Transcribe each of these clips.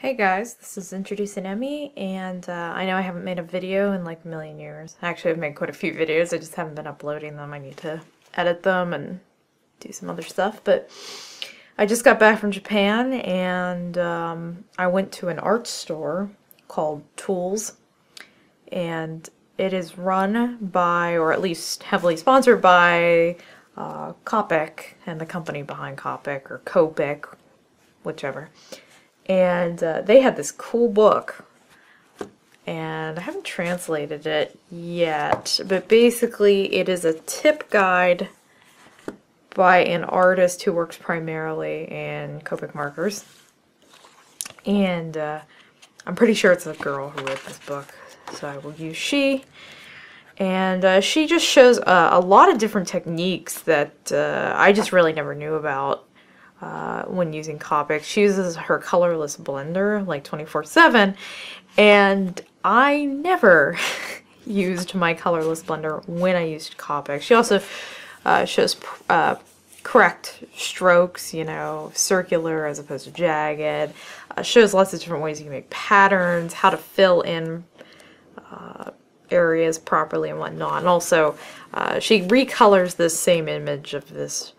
Hey guys, this is Introducing Emy, and uh, I know I haven't made a video in like a million years. Actually, I've made quite a few videos, I just haven't been uploading them. I need to edit them and do some other stuff, but I just got back from Japan and um, I went to an art store called Tools, and it is run by, or at least heavily sponsored by, uh, Copic and the company behind Copic, or Copic, whichever and uh, they had this cool book. And I haven't translated it yet but basically it is a tip guide by an artist who works primarily in Copic markers. And uh, I'm pretty sure it's a girl who wrote this book. So I will use she. And uh, she just shows uh, a lot of different techniques that uh, I just really never knew about uh, when using Copic. She uses her colorless blender like 24-7 and I never used my colorless blender when I used Copic. She also uh, shows uh, correct strokes, you know, circular as opposed to jagged. Uh, shows lots of different ways you can make patterns, how to fill in uh, areas properly and whatnot. And also, uh, she recolors this same image of this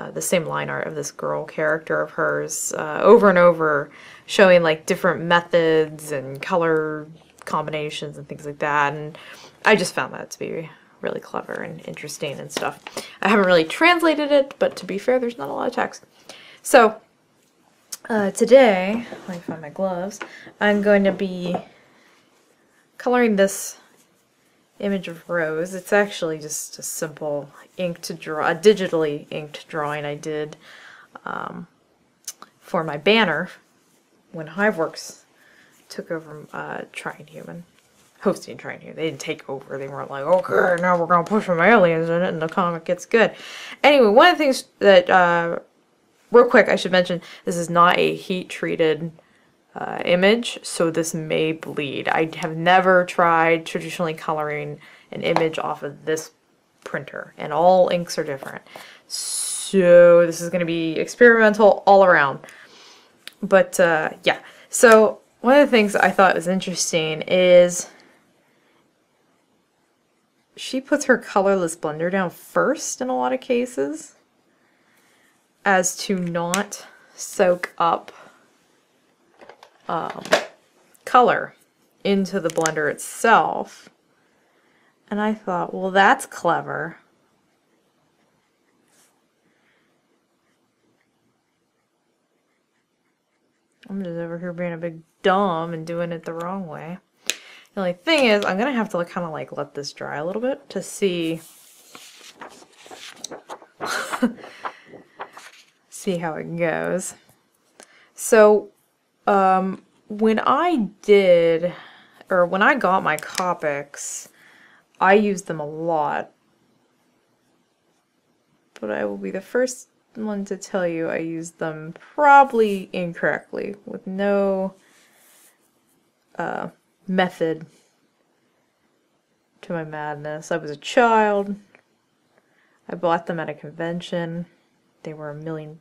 uh, the same line art of this girl character of hers uh, over and over, showing like different methods and color combinations and things like that. And I just found that to be really clever and interesting and stuff. I haven't really translated it, but to be fair, there's not a lot of text. So uh, today, let me find my gloves, I'm going to be coloring this image of Rose. It's actually just a simple inked draw, a digitally inked drawing I did um, for my banner when Hiveworks took over uh, Trying Human, hosting Trying Human. They didn't take over. They weren't like, okay, now we're going to push some aliens in it and the comic gets good. Anyway, one of the things that, uh, real quick, I should mention, this is not a heat-treated uh, image, so this may bleed. I have never tried traditionally coloring an image off of this printer, and all inks are different. So this is going to be experimental all around. But uh, yeah, so one of the things I thought was interesting is she puts her colorless blender down first in a lot of cases as to not soak up um, color into the blender itself. And I thought, well, that's clever. I'm just over here being a big dumb and doing it the wrong way. The only thing is, I'm going to have to kind of like let this dry a little bit to see see how it goes. So um, when I did, or when I got my Copics, I used them a lot. But I will be the first one to tell you I used them probably incorrectly, with no uh, method to my madness. I was a child. I bought them at a convention. They were a million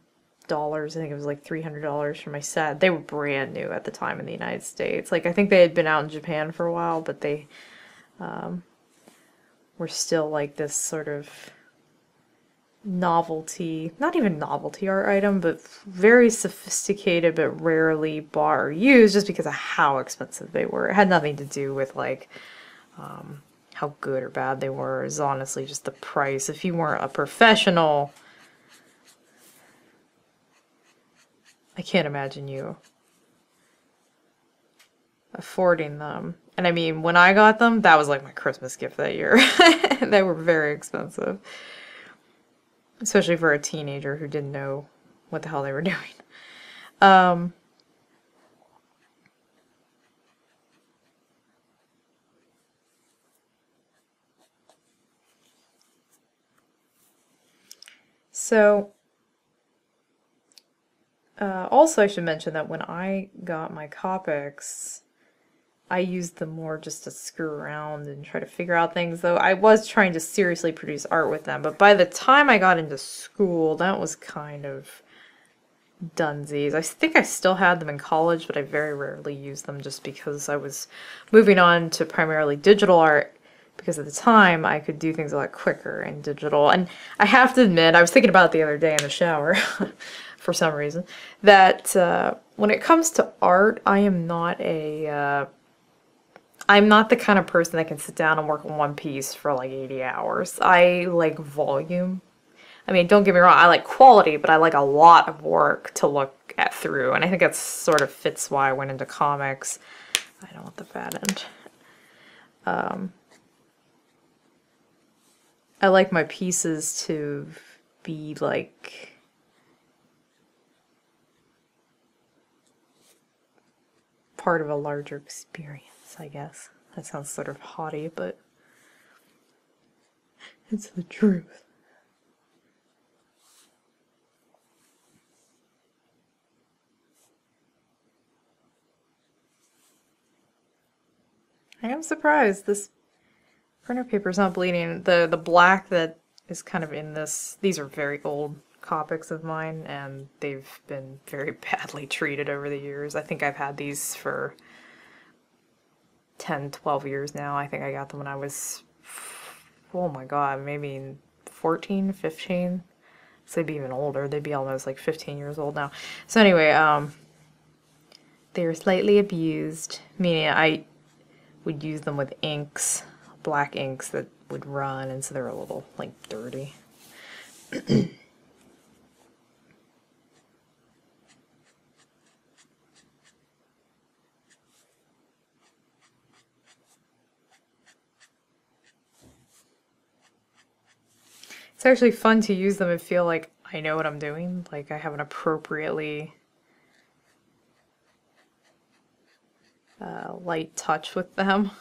dollars. I think it was like three hundred dollars for my set. They were brand new at the time in the United States. Like I think they had been out in Japan for a while, but they um, were still like this sort of novelty, not even novelty art item, but very sophisticated but rarely or used just because of how expensive they were. It had nothing to do with like um, how good or bad they were. It was honestly just the price. If you weren't a professional I can't imagine you affording them. And I mean, when I got them, that was like my Christmas gift that year. they were very expensive. Especially for a teenager who didn't know what the hell they were doing. Um, so uh, also, I should mention that when I got my Copics, I used them more just to screw around and try to figure out things, though I was trying to seriously produce art with them. But by the time I got into school, that was kind of Dunsies. I think I still had them in college, but I very rarely used them just because I was moving on to primarily digital art because at the time I could do things a lot quicker in digital. And I have to admit, I was thinking about it the other day in the shower for some reason, that uh, when it comes to art, I am not a. Uh, I'm not the kind of person that can sit down and work on one piece for like 80 hours. I like volume. I mean, don't get me wrong, I like quality, but I like a lot of work to look at through. And I think that sort of fits why I went into comics. I don't want the fat end. Um, I like my pieces to be like part of a larger experience. I guess. That sounds sort of haughty, but it's the truth. I am surprised this printer paper is not bleeding. The the black that is kind of in this, these are very old Copics of mine and they've been very badly treated over the years. I think I've had these for 10, 12 years now. I think I got them when I was, oh my god, maybe 14, 15. So they'd be even older. They'd be almost like 15 years old now. So anyway, um, they were slightly abused, meaning I would use them with inks, black inks that would run, and so they're a little like dirty. It's actually fun to use them and feel like I know what I'm doing, like I have an appropriately uh, light touch with them.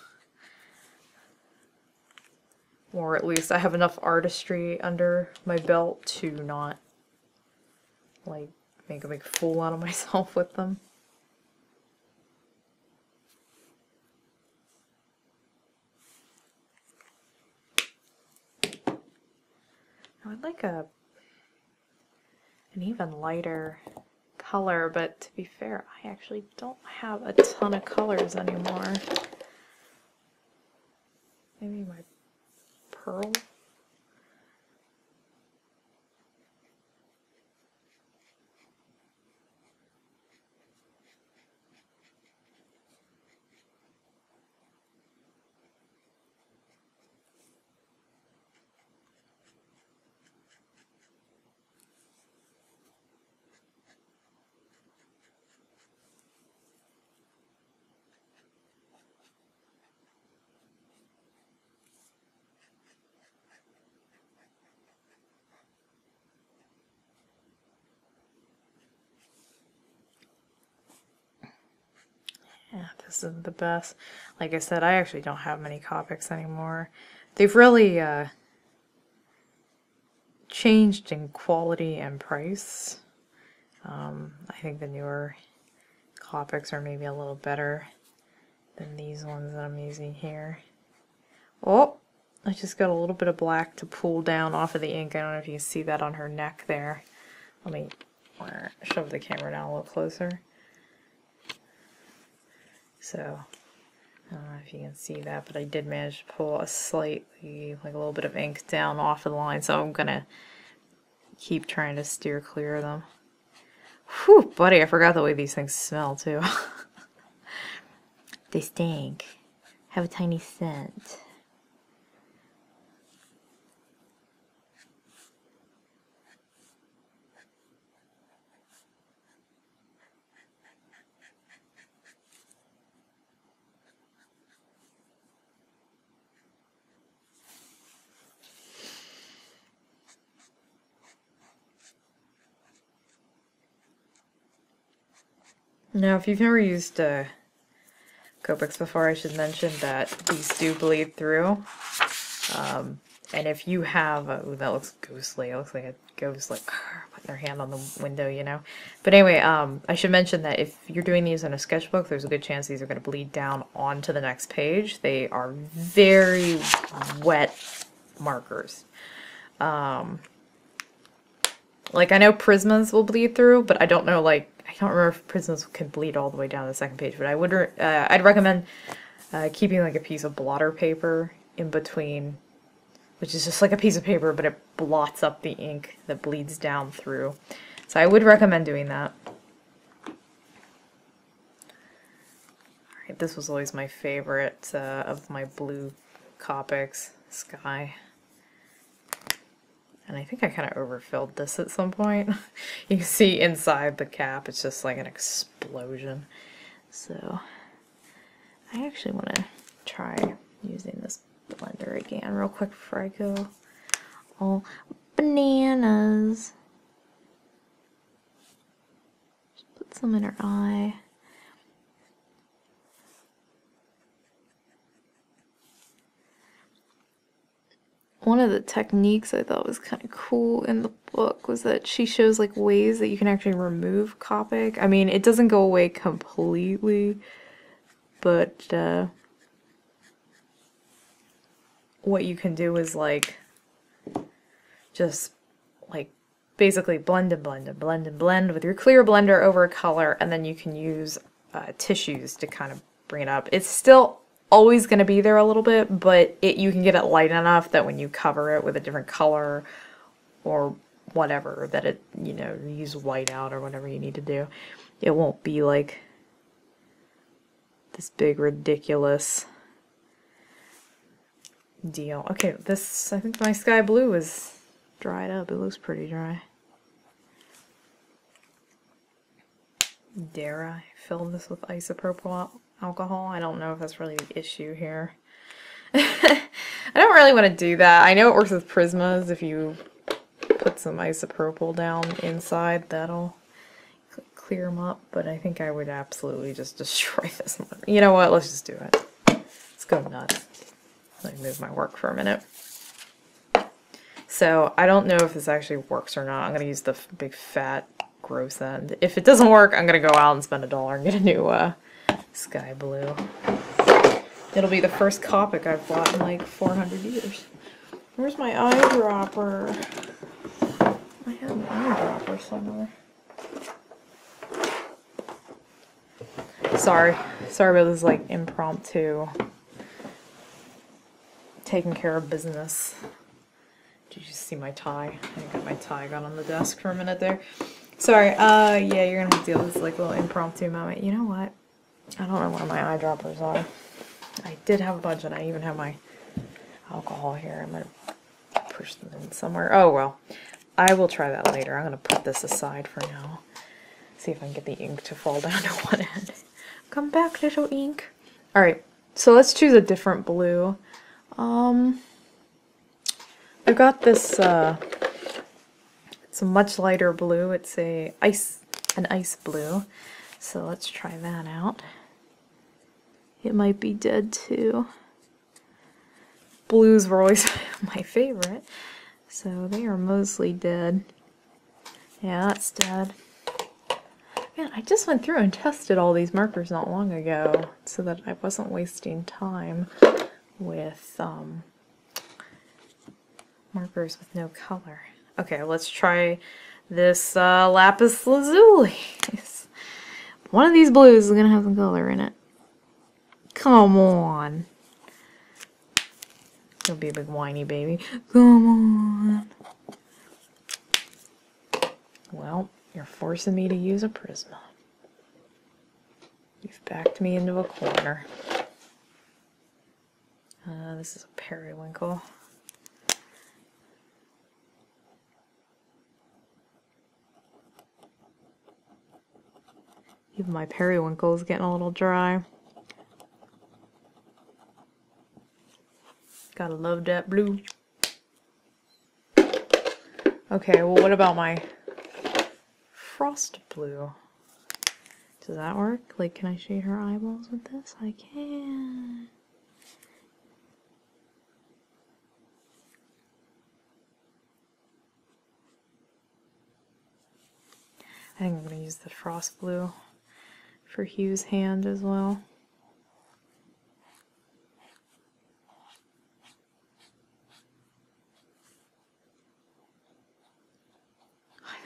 Or at least I have enough artistry under my belt to not like make a big fool out of myself with them. I would like a an even lighter color, but to be fair, I actually don't have a ton of colors anymore. Maybe my pearl Yeah, this is the best. Like I said, I actually don't have many Copics anymore. They've really uh, changed in quality and price. Um, I think the newer Copics are maybe a little better than these ones that I'm using here. Oh, I just got a little bit of black to pull down off of the ink. I don't know if you can see that on her neck there. Let me shove the camera down a little closer. So, I don't know if you can see that, but I did manage to pull a slightly, like a little bit of ink down off of the line, so I'm to keep trying to steer clear of them. Whew, buddy, I forgot the way these things smell, too. they stink. Have a tiny scent. Now, if you've never used uh, Copics before, I should mention that these do bleed through. Um, and if you have, a, ooh, that looks ghostly. It looks like a ghost, like putting their hand on the window, you know. But anyway, um, I should mention that if you're doing these in a sketchbook, there's a good chance these are going to bleed down onto the next page. They are very wet markers. Um, Like I know Prismas will bleed through, but I don't know like I don't remember if Prismas can bleed all the way down to the second page. But I would uh, I'd recommend uh, keeping like a piece of blotter paper in between, which is just like a piece of paper, but it blots up the ink that bleeds down through. So I would recommend doing that. Alright, this was always my favorite uh, of my blue Copics, Sky. And I think I kind of overfilled this at some point. you can see inside the cap, it's just like an explosion. So I actually want to try using this blender again real quick before I go all bananas. Just put some in her eye. One of the techniques I thought was kind of cool in the book was that she shows like ways that you can actually remove Copic. I mean, it doesn't go away completely, but uh, what you can do is like just like basically blend and blend and blend and blend with your clear blender over a color, and then you can use uh, tissues to kind of bring it up. It's still always going to be there a little bit, but it you can get it light enough that when you cover it with a different color or whatever, that it, you know, use white out or whatever you need to do, it won't be like this big ridiculous deal. Okay, this, I think my sky blue is dried up. It looks pretty dry. Dare I fill this with isopropyl alcohol. I don't know if that's really the issue here. I don't really want to do that. I know it works with Prismas. If you put some isopropyl down inside, that'll clear them up. But I think I would absolutely just destroy this. You know what? Let's just do it. Let's go nuts. Let me move my work for a minute. So I don't know if this actually works or not. I'm going to use the big fat gross end. If it doesn't work, I'm going to go out and spend a dollar and get a new uh, sky blue. It'll be the first Copic I've bought in like 400 years. Where's my eyedropper? I have an eyedropper somewhere. Sorry. Sorry about this like impromptu taking care of business. Did you see my tie? I got my tie got on the desk for a minute there. Sorry, uh, yeah, you're gonna have to deal with this like little impromptu moment. You know what? I don't know where my eyedroppers are. I did have a bunch and I even have my alcohol here. I'm going to push them in somewhere. Oh, well. I will try that later. I'm going to put this aside for now. See if I can get the ink to fall down to one end. Come back, little ink. Alright, so let's choose a different blue. Um, I've got this, uh, it's a much lighter blue. It's a ice, an ice blue. So let's try that out. It might be dead too. Blues were always my favorite, so they are mostly dead. Yeah, that's dead. Man, I just went through and tested all these markers not long ago so that I wasn't wasting time with um, markers with no color. Okay, let's try this uh, lapis lazuli. One of these blues is going to have some color in it. Come on. Don't be a big whiny baby. Come on. Well, you're forcing me to use a Prisma. You've backed me into a corner. Uh, this is a periwinkle. Even my periwinkle is getting a little dry. Gotta love that blue. Okay, well what about my frost blue? Does that work? Like, can I shade her eyeballs with this? I can. I think I'm going to use the frost blue for Hue's hand as well.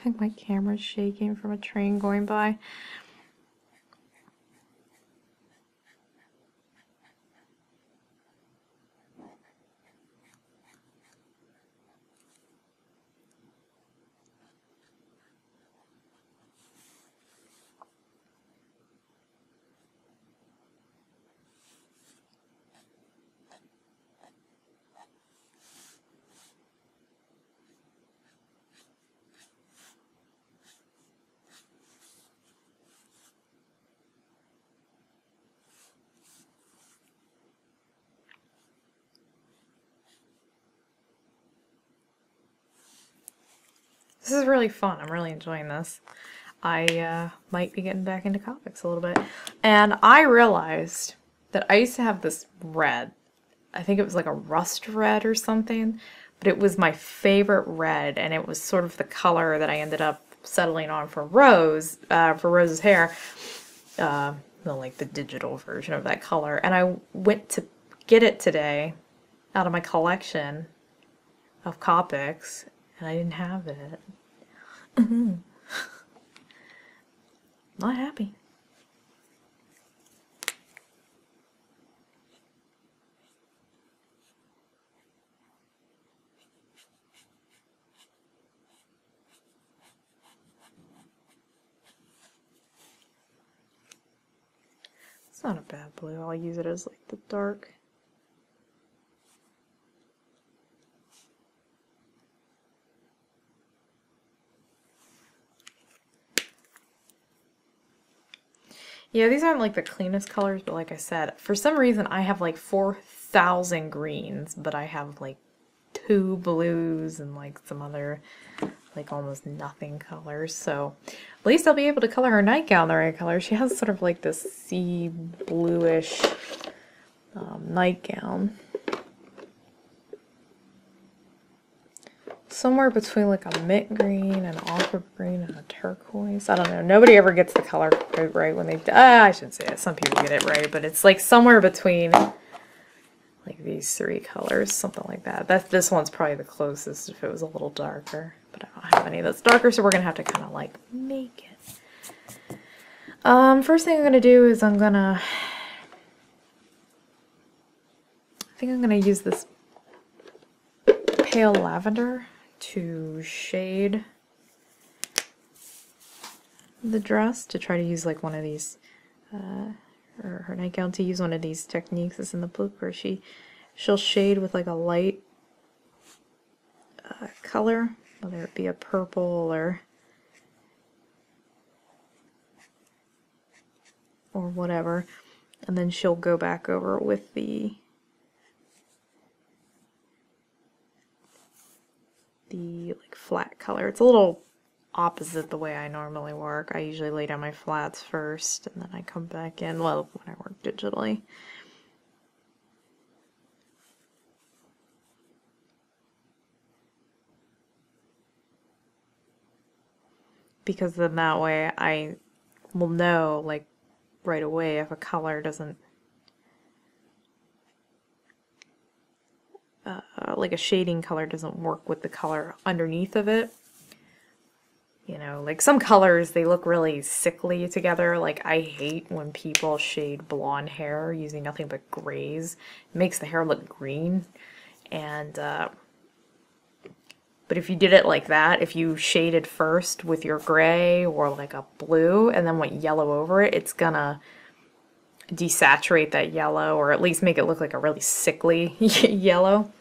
my camera's shaking from a train going by. Is really fun. I'm really enjoying this. I uh, might be getting back into comics a little bit. And I realized that I used to have this red. I think it was like a rust red or something. But it was my favorite red. And it was sort of the color that I ended up settling on for Rose, uh, for Rose's hair. Uh, well, like the digital version of that color. And I went to get it today out of my collection of Copics and I didn't have it. Mm-hmm. Not happy. It's not a bad blue. I'll use it as like the dark Yeah, these aren't like the cleanest colors, but like I said, for some reason I have like 4,000 greens, but I have like two blues and like some other like almost nothing colors. So at least I'll be able to color her nightgown the right color. She has sort of like this sea bluish um, nightgown. Somewhere between like a mint green and aqua green and a turquoise. I don't know. Nobody ever gets the color right when they. Uh, I shouldn't say it. Some people get it right, but it's like somewhere between like these three colors, something like that. That this one's probably the closest if it was a little darker, but I don't have any that's darker, so we're gonna have to kind of like make it. Um, first thing I'm gonna do is I'm gonna. I think I'm gonna use this pale lavender to shade the dress to try to use like one of these uh, or her nightgown to use one of these techniques that's in the book where she she'll shade with like a light uh, color whether it be a purple or or whatever. And then she'll go back over with the the like flat color. It's a little opposite the way I normally work. I usually lay down my flats first and then I come back in, well, when I work digitally. Because then that way I will know like right away if a color doesn't uh, like a shading color doesn't work with the color underneath of it. You know, like some colors, they look really sickly together. Like I hate when people shade blonde hair using nothing but grays. It makes the hair look green. And, uh, but if you did it like that, if you shaded first with your gray or like a blue and then went yellow over it, it's gonna desaturate that yellow or at least make it look like a really sickly yellow.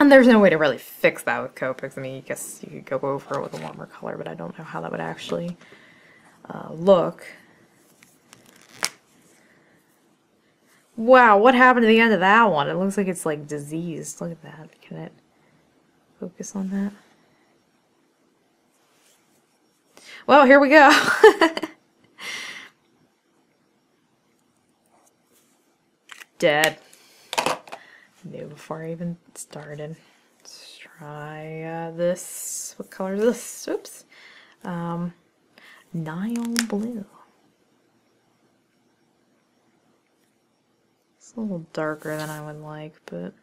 And there's no way to really fix that with Copics. I mean, I guess you could go over it with a warmer color, but I don't know how that would actually uh, look. Wow, what happened to the end of that one? It looks like it's like diseased. Look at that. Can it focus on that? Well, here we go. Dead new before I even started. Let's try uh, this. What color is this? Oops. Um, Nile Blue. It's a little darker than I would like, but...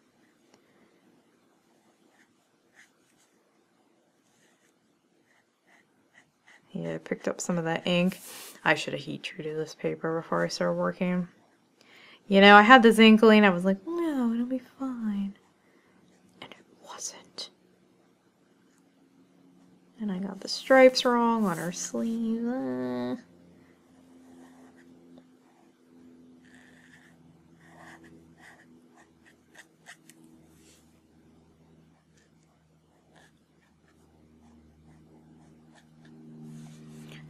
Yeah, I picked up some of that ink. I should have heat treated this paper before I started working. You know, I had this inkling. I was like, no, it'll be fine. And it wasn't. And I got the stripes wrong on her sleeve. Uh.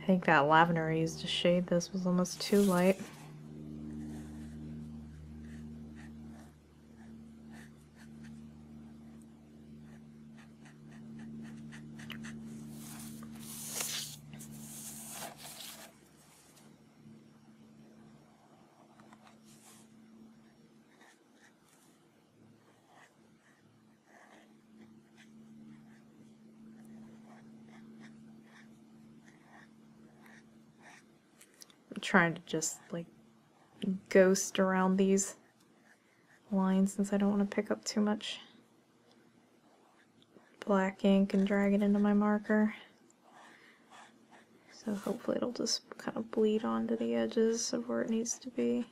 I think that lavender I used to shade this was almost too light. Trying to just like ghost around these lines since I don't want to pick up too much black ink and drag it into my marker. So hopefully it'll just kind of bleed onto the edges of where it needs to be.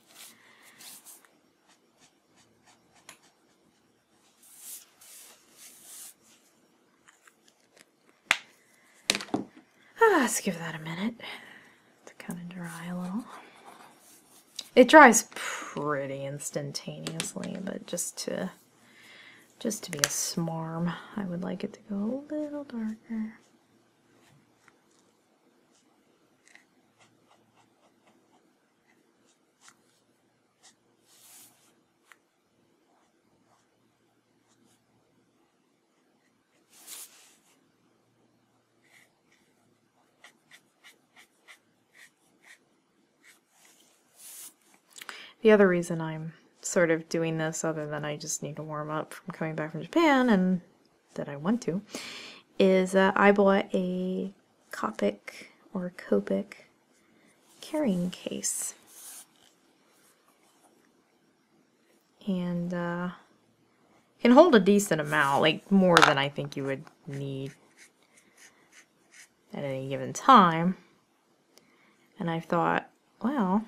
Ah, let's give that a minute dry a little. It dries pretty instantaneously, but just to just to be a smarm, I would like it to go a little darker. The other reason I'm sort of doing this, other than I just need to warm up from coming back from Japan, and that I want to, is uh, I bought a Copic or Copic carrying case. And uh, can hold a decent amount, like more than I think you would need at any given time. And I thought, well,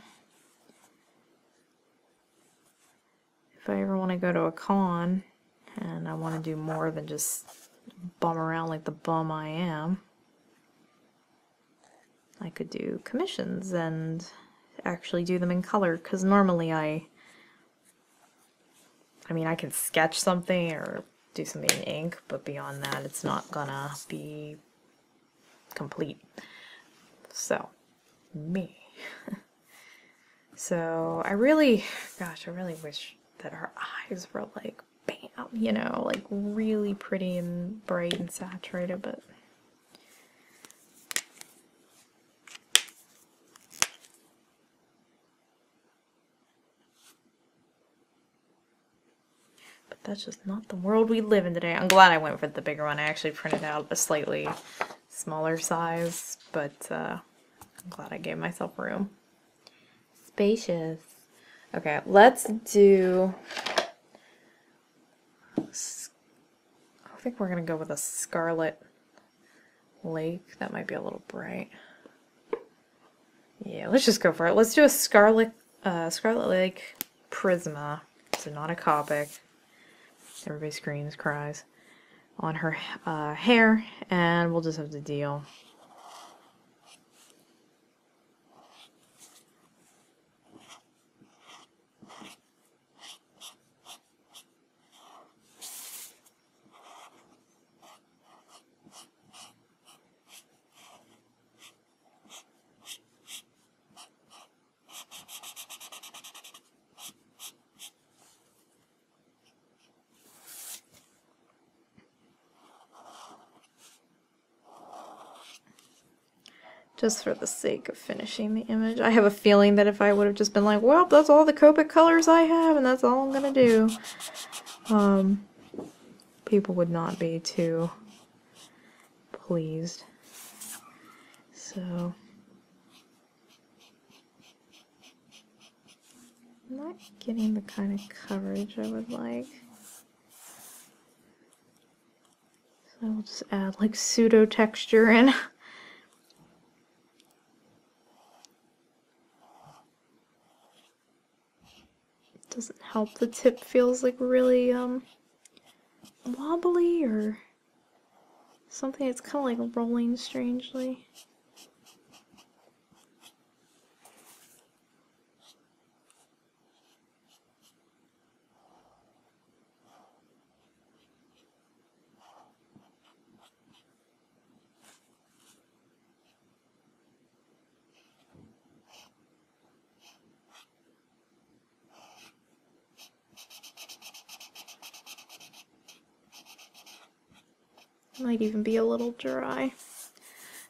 if I ever want to go to a con and I want to do more than just bum around like the bum I am, I could do commissions and actually do them in color. Because normally I I mean I can sketch something or do something in ink but beyond that it's not gonna be complete. So me. So I really gosh I really wish that her eyes were like bam, you know, like really pretty and bright and saturated, but but that's just not the world we live in today. I'm glad I went for the bigger one. I actually printed out a slightly smaller size, but uh, I'm glad I gave myself room. Spacious. Okay, let's do. I think we're gonna go with a Scarlet Lake. That might be a little bright. Yeah, let's just go for it. Let's do a Scarlet uh, Scarlet Lake Prisma. So not a Copic. Everybody screams, cries on her uh, hair, and we'll just have to deal. Just for the sake of finishing the image. I have a feeling that if I would have just been like, well, that's all the Copic colors I have, and that's all I'm gonna do, um, people would not be too pleased. So, I'm not getting the kind of coverage I would like. So I will just add like pseudo texture in. doesn't help. The tip feels like really um wobbly or something. It's kind of like rolling strangely. Might even be a little dry.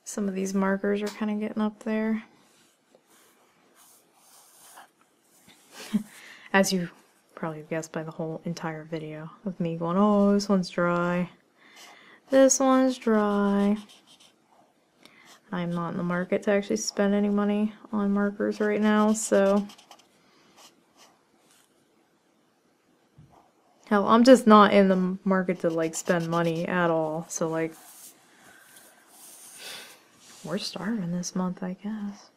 Some of these markers are kind of getting up there. As you probably guessed by the whole entire video of me going, oh, this one's dry. This one's dry. I'm not in the market to actually spend any money on markers right now, so Hell, I'm just not in the market to like spend money at all. So like, we're starving this month, I guess.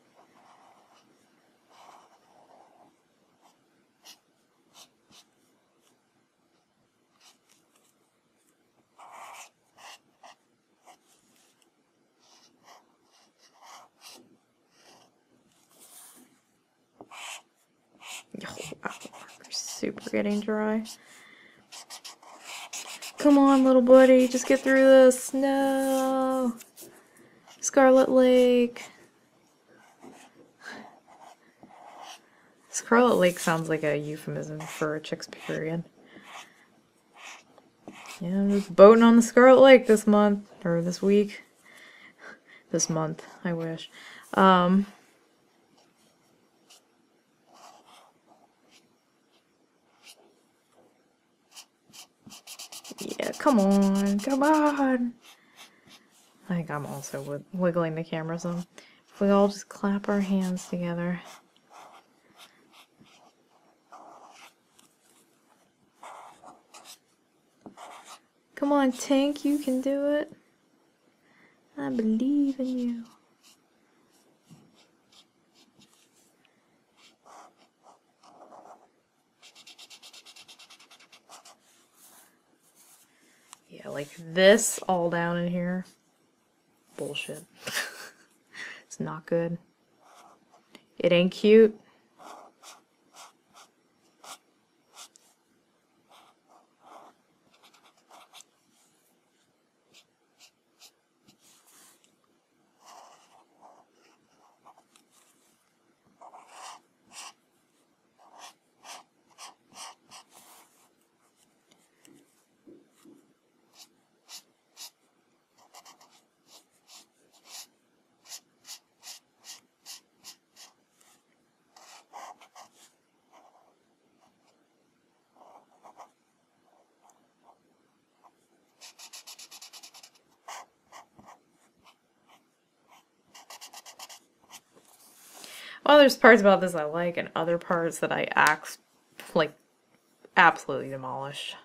Oh, wow, super getting dry. Come on, little buddy, just get through this. No. Scarlet Lake. Scarlet Lake sounds like a euphemism for period. Yeah, I'm just boating on the Scarlet Lake this month, or this week. This month, I wish. Um, Yeah, come on, come on. I think I'm also wiggling the camera some. If we all just clap our hands together. Come on, Tank, you can do it. I believe in you. Yeah, like this all down in here. Bullshit. it's not good. It ain't cute. Well, there's parts about this I like and other parts that I act like absolutely demolish.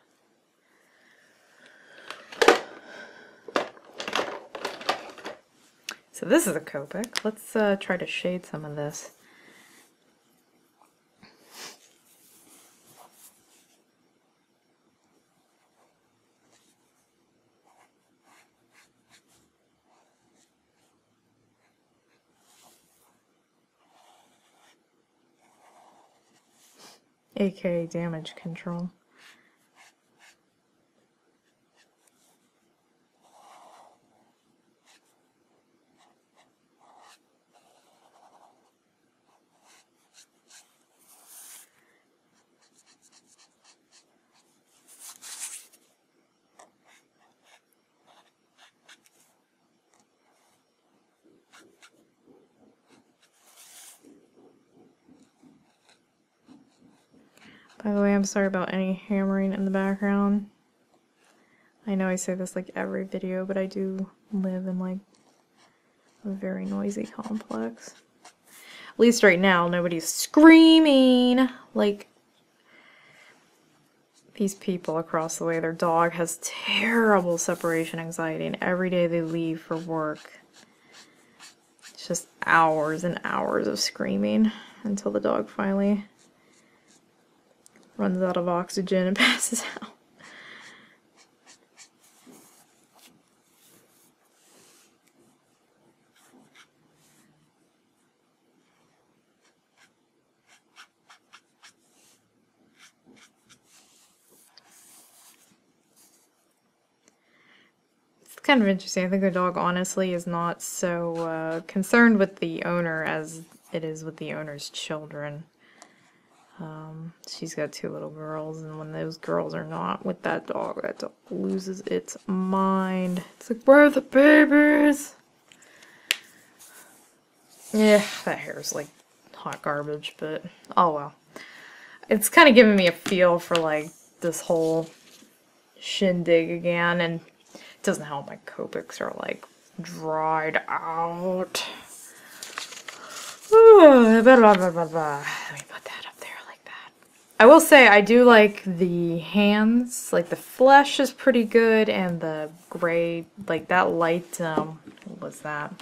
So this is a Copic. Let's uh, try to shade some of this. Aka damage control. Sorry about any hammering in the background. I know I say this like every video, but I do live in like a very noisy complex. At least right now, nobody's screaming like these people across the way. Their dog has terrible separation anxiety, and every day they leave for work. It's just hours and hours of screaming until the dog finally runs out of oxygen and passes out. It's kind of interesting. I think the dog honestly is not so uh, concerned with the owner as it is with the owner's children. Um, she's got two little girls, and when those girls are not with that dog, that dog loses its mind. It's like, where are the babies? Yeah, that hair's like hot garbage, but oh well. It's kind of giving me a feel for like this whole shindig again, and it doesn't help my Copics are like dried out. Put that up there like that. I will say I do like the hands, like the flesh is pretty good, and the gray, like that light, um, what was that?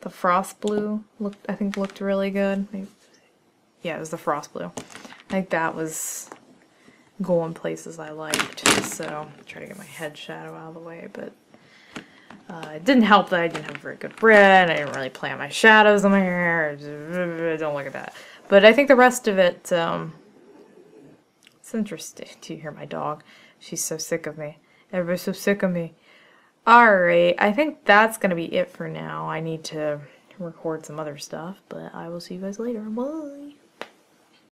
The frost blue? Looked, I think looked really good. Yeah, it was the frost blue. I think that was going places I liked. So try to get my head shadow out of the way, but uh, it didn't help that I didn't have very good bread. I didn't really plant my shadows on my hair. Don't look at that. But I think the rest of it, um, it's interesting. Do you hear my dog? She's so sick of me. Everybody's so sick of me. Alright, I think that's going to be it for now. I need to record some other stuff, but I will see you guys later. Bye!